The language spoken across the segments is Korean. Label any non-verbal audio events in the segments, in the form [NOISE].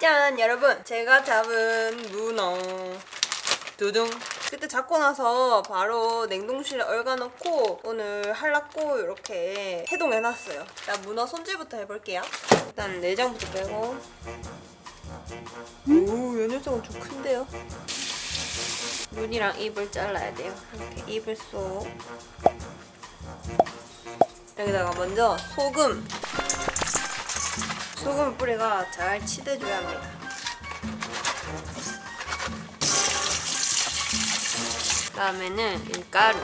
짠 여러분. 제가 잡은 문어. 두둥. 그때 잡고 나서 바로 냉동실에 얼가놓고 오늘 할라고 이렇게 해동해놨어요. 일단 문어 손질부터 해볼게요. 일단 내장부터 빼고. 오이 녀석은 좀 큰데요? 눈이랑 입을 잘라야 돼요. 이렇게 입을 쏙. 여기다가 먼저 소금 소금 뿌리가 잘 치대줘야 합니다. 다음에는 밀가루.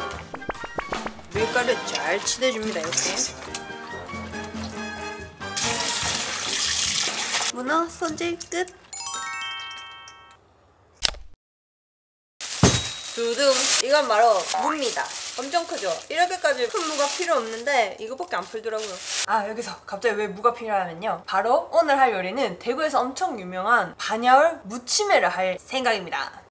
밀가루 잘 치대줍니다, 이렇게. 문어 손질 끝. 두둥. 이건 바로 무입니다. 엄청 크죠? 이렇게까지 큰 무가 필요 없는데 이거밖에 안 풀더라고요. 아 여기서 갑자기 왜 무가 필요하면요. 바로 오늘 할 요리는 대구에서 엄청 유명한 반야울 무침회를 할 생각입니다.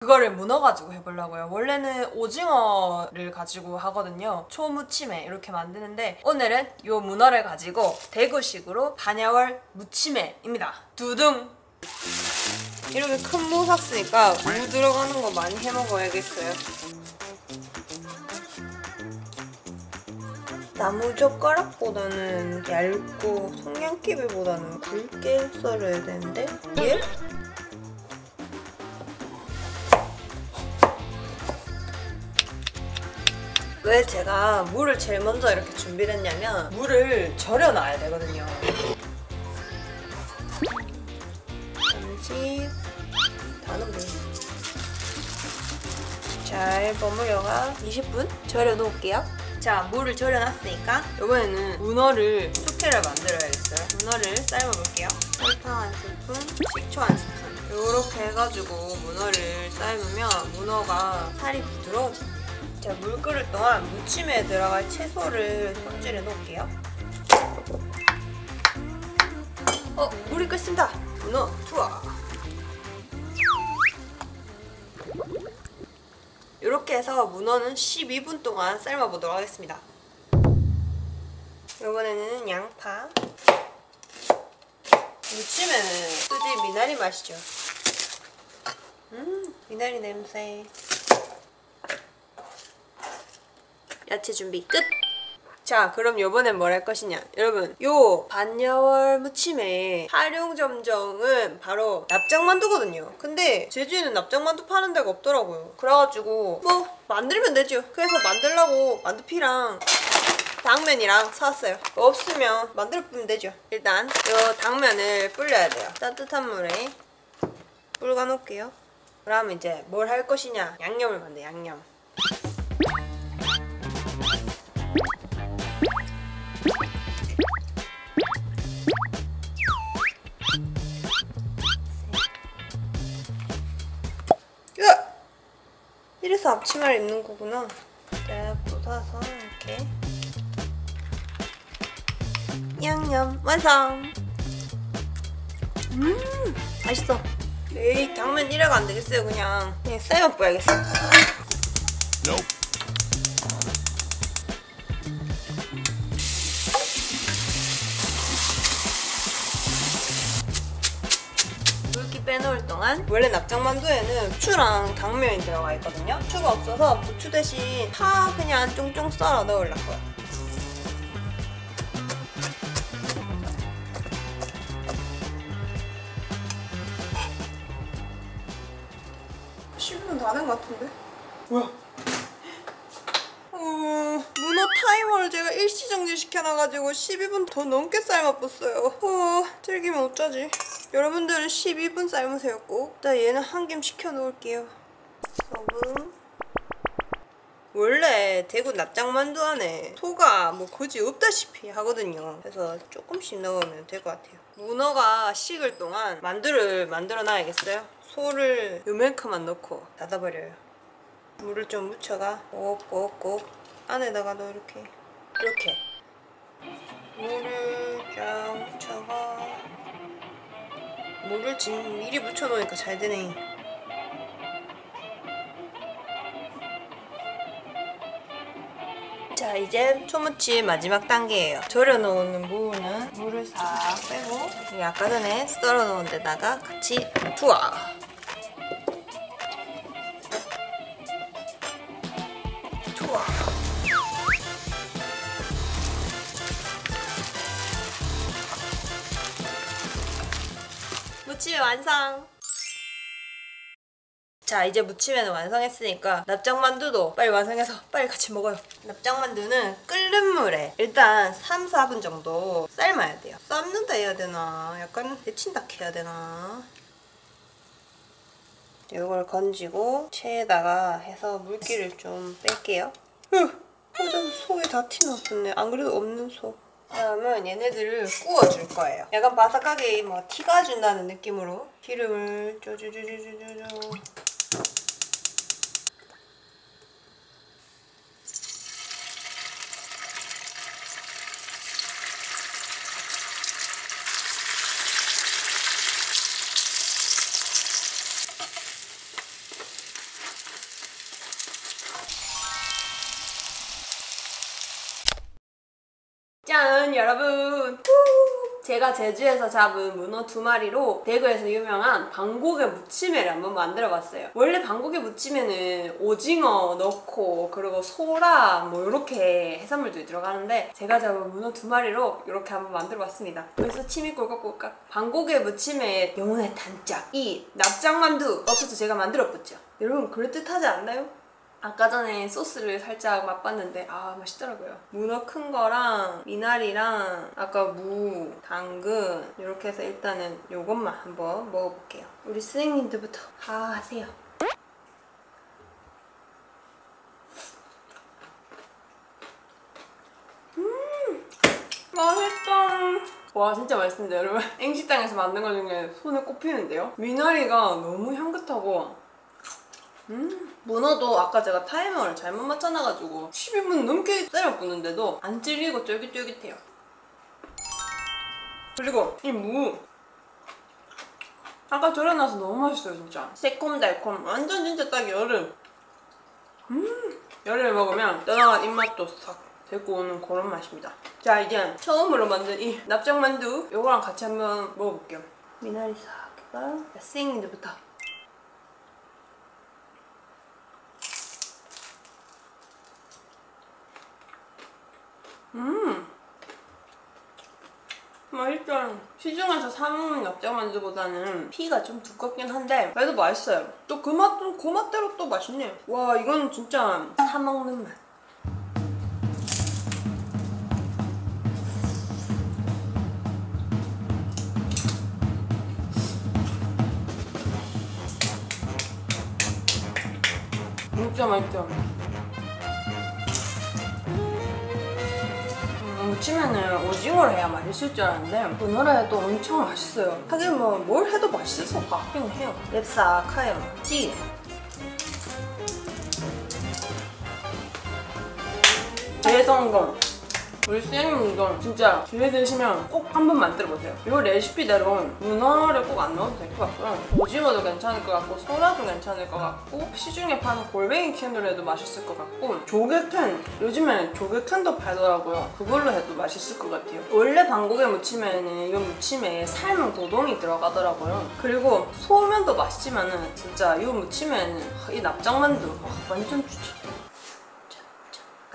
그거를 문어 가지고 해보려고요. 원래는 오징어를 가지고 하거든요. 초무침회 이렇게 만드는데 오늘은 이 문어를 가지고 대구식으로 반야월 무침회입니다. 두둥! 이렇게 큰 무 샀으니까 무 들어가는 거 많이 해 먹어야겠어요. 나무 젓가락보다는 얇고 성냥개비보다는 굵게 썰어야 되는데 예? 왜 제가 물을 제일 먼저 이렇게 준비를 했냐면 물을 절여놔야 되거든요. 잘 버무려가 20분 절여 놓을게요. 자, 물을 절여놨으니까 이번에는 문어를 숙회를 만들어야겠어요. 문어를 삶아볼게요. 설탕 한 스푼, 식초 한 스푼. 이렇게 해가지고 문어를 삶으면 문어가 살이 부드러워집니다. 자, 물 끓을 동안 무침에 들어갈 채소를 손질해 놓을게요. 어, 물이 끓습니다. 문어 투하. 이렇게 해서 문어는 12분 동안 삶아보도록 하겠습니다. 이번에는 양파. 무침에는 수지 미나리 맛이죠. 음, 미나리 냄새. 야채 준비 끝! 자 그럼 요번엔 뭘 할 것이냐? 여러분 요 반야월 무침의 활용점정은 바로 납작만두거든요. 근데 제주에는 납작만두 파는 데가 없더라고요. 그래가지고 뭐 만들면 되죠. 그래서 만들라고 만두피랑 당면이랑 사왔어요. 없으면 만들어 뿌면 되죠. 일단 요 당면을 불려야 돼요. 따뜻한 물에 불가 놓을게요. 그럼 이제 뭘 할 것이냐? 양념을 만들 양념 이래서 앞치마를 입는 거구나. 자, 묻어서 이렇게. 양념 완성! 음, 맛있어. 에이, 당면 이래가 안 되겠어요. 그냥, 그냥 삶아 뿌야겠어. 물 동안 원래 납작만두에는 부추랑 당면이 들어가 있거든요. 부추가 없어서 부추 대신 파 그냥 쫑쫑 썰어 넣으려고요. (10분) 다된 것 같은데? 뭐야? 어, 문어 타이머를 제가 일시 정지 시켜놔가지고 12분 더 넘게 삶아봤어요. 어, 찔기면 어쩌지? 여러분들은 12분 삶으세요 꼭. 나 얘는 한김 시켜놓을게요. 소금. 원래 대구 납작만두 안에 소가 뭐 굳이 없다시피 하거든요. 그래서 조금씩 넣으면 될 것 같아요. 문어가 식을 동안 만두를 만들어 놔야겠어요. 소를 요만큼만 넣고 닫아버려요. 물을 좀 묻혀가 꼭꼭꼭 안에다가도 이렇게 이렇게 물을 쫙 묻혀가 물을 지금 미리 묻혀놓으니까 잘 되네 자자 이제 초무침 마지막 단계예요. 절여놓은 무는 물을 싹 빼고 아까 전에 썰어놓은 데다가 같이. 투하. 무침의 완성! 자 이제 무침에는 완성했으니까 납작만두도 빨리 완성해서 빨리 같이 먹어요. 납작만두는 끓는 물에 일단 3, 4분 정도 삶아야 돼요. 삶는다 해야 되나? 약간 데친다 해야 되나? 이걸 건지고 체에다가 해서 물기를 좀 뺄게요. 으! 완전 속에 다 티났었네. 안 그래도 없는 속 다음은 얘네들을 구워줄 거예요. 약간 바삭하게 뭐 티가 준다는 느낌으로. 기름을 쪼쪼쪼쪼쪼쪼 짠 여러분 후! 제가 제주에서 잡은 문어 두 마리로 대구에서 유명한 방고개 무침회를 한번 만들어 봤어요. 원래 방고개 무침에는 오징어 넣고 그리고 소라 뭐 이렇게 해산물들이 들어가는데 제가 잡은 문어 두 마리로 이렇게 한번 만들어 봤습니다. 그래서 침이 꼴깍꼴깍 방고개 무침의 영혼의 단짝. 이 납작만두 없어서 제가 만들어 봤죠. 여러분 그럴듯하지 않나요? 아까 전에 소스를 살짝 맛봤는데 아 맛있더라고요. 문어 큰 거랑 미나리랑 아까 무, 당근 이렇게 해서 일단은 요것만 한번 먹어볼게요. 우리 선생님들부터 다 하세요. 음 맛있다. 와 진짜 맛있습니다 여러분. [LAUGHS] 앵식당에서 만든 거 중에 손에 꼽히는데요. 미나리가 너무 향긋하고 음, 문어도 아까 제가 타이머를 잘못 맞춰놔가지고 12분 넘게 썰어 붓는데도 안 찔리고 쫄깃쫄깃해요. 그리고 이 무. 아까 절여놔서 너무 맛있어요 진짜. 새콤달콤 완전 진짜 딱 여름. 음, 여름에 먹으면 떠나간 입맛도 싹 데리고 오는 그런 맛입니다. 자 이제 처음으로 만든 이 납작만두 요거랑 같이 한번 먹어볼게요. 미나리 싹 해봐. 쌩인데부터. 음. 맛있다 시중에서 사먹는 납작만두보다는? 피가 좀 두껍긴 한데 그래도 맛있어요. 또 그 맛도 그 맛대로 또 맛있네요. 와 이건 진짜 사먹는 맛. 진짜 맛있죠 무침에는 오징어를 해야 맛있을 줄 알았는데 해도 엄청 맛있어요. 하긴 뭐 뭘 해도 맛있을 것 같긴 해요. 맵싹하요. 찌. 대성공. 우리 쌤님도 진짜 기회 되시면 꼭 한번 만들어보세요. 이 레시피대로 문어를 꼭 안 넣어도 될 것 같고요. 오징어도 괜찮을 것 같고 소라도 괜찮을 것 같고 시중에 파는 골뱅이 캔으로 해도 맛있을 것 같고 조개캔 요즘에 조개캔도 팔더라고요. 그걸로 해도 맛있을 것 같아요. 원래 방고개 무침에는 이 무침에 삶은 고동이 들어가더라고요. 그리고 소면도 맛있지만은 진짜 이 무침에는 이 납작만두 와, 완전 추천.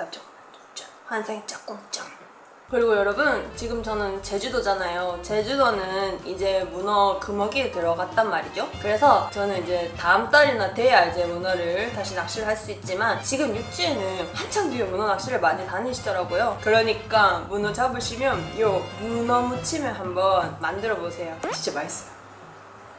짠. 환상의 짝꿍짱. 그리고 여러분 지금 저는 제주도잖아요. 제주도는 이제 문어 금어기에 들어갔단 말이죠. 그래서 저는 이제 다음 달이나 돼야 이제 문어를 다시 낚시를 할 수 있지만 지금 육지에는 한창 뒤에 문어 낚시를 많이 다니시더라고요. 그러니까 문어 잡으시면 요 문어 무침을 한번 만들어 보세요. 진짜 맛있어요.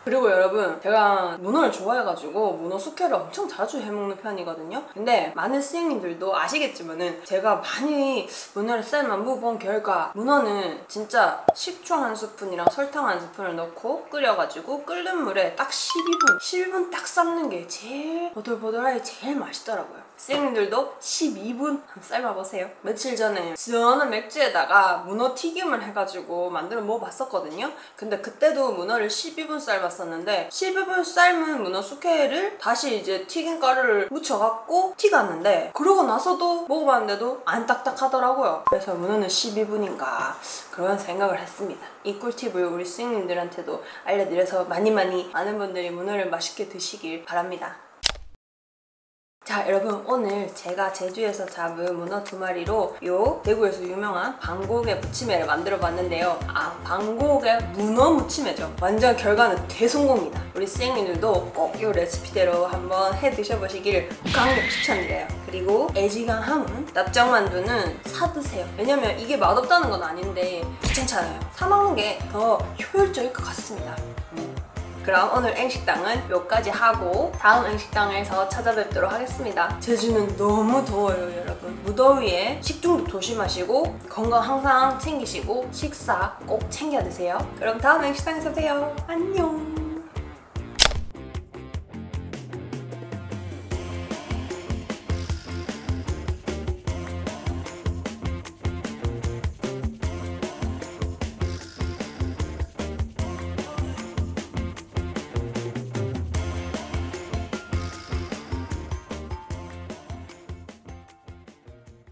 그리고 여러분 제가 문어를 좋아해가지고 문어 숙회를 엄청 자주 해먹는 편이거든요. 근데 많은 선생님들도 아시겠지만은 제가 많이 문어를 삶아 먹어본 결과 문어는 진짜 식초 한 스푼이랑 설탕 한 스푼을 넣고 끓여가지고 끓는 물에 딱 12분 12분 딱 삶는 게 제일 보들보들하게 제일 맛있더라고요 선생님들도 12분 한번 삶아보세요. 며칠 전에 시원한 맥주에다가 문어 튀김을 해가지고 만들어 먹어봤었거든요. 근데 그때도 문어를 12분 삶았었는데 12분 삶은 문어 숙회를 다시 이제 튀긴 가루를 묻혀갖고 튀갔는데 그러고 나서도 먹어봤는데도 안 딱딱하더라고요. 그래서 문어는 12분인가 그런 생각을 했습니다. 이 꿀팁을 우리 선생님들한테도 알려드려서 많이 많이 많은 분들이 문어를 맛있게 드시길 바랍니다. 자 여러분 오늘 제가 제주에서 잡은 문어 두 마리로 요 대구에서 유명한 방곡의 무침회를 만들어 봤는데요. 아 방곡의 문어 무침회죠. 완전 결과는 대성공입니다. 우리 선생님들도 꼭이 레시피대로 한번 해 드셔보시길 강력 추천드려요. 그리고 애지간함은 납작만두는 사 드세요. 왜냐면 이게 맛없다는 건 아닌데 귀찮잖아요. 사 먹는 게 더 효율적일 것 같습니다. 음. 그럼 오늘 앵식당은 여기까지 하고 다음 앵식당에서 찾아뵙도록 하겠습니다. 제주는 너무 더워요 여러분. 무더위에 식중독 조심하시고 건강 항상 챙기시고 식사 꼭 챙겨 드세요. 그럼 다음 앵식당에서 봬요. 안녕.